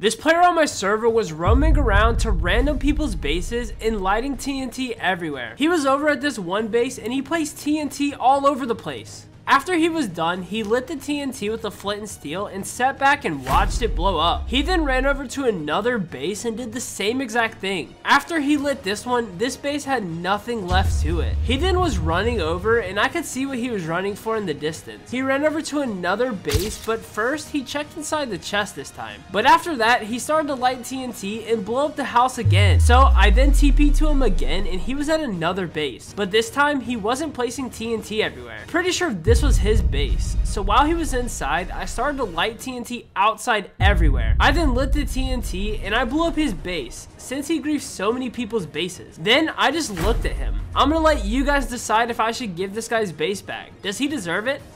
This player on my server was roaming around to random people's bases and lighting TNT everywhere. He was over at this one base and he placed TNT all over the place. After he was done, he lit the TNT with a flint and steel and sat back and watched it blow up. He then ran over to another base and did the same exact thing. After he lit this one, this base had nothing left to it. He then was running over and I could see what he was running for in the distance. He ran over to another base, but first he checked inside the chest this time. But after that, he started to light TNT and blow up the house again. So I then TP'd to him again and he was at another base. But this time, he wasn't placing TNT everywhere. Pretty sure this this was his base. So while he was inside, I started to light TNT outside everywhere. I then lit the TNT and I blew up his base since he griefed so many people's bases. Then I just looked at him. I'm gonna let you guys decide if I should give this guy's base back. Does he deserve it?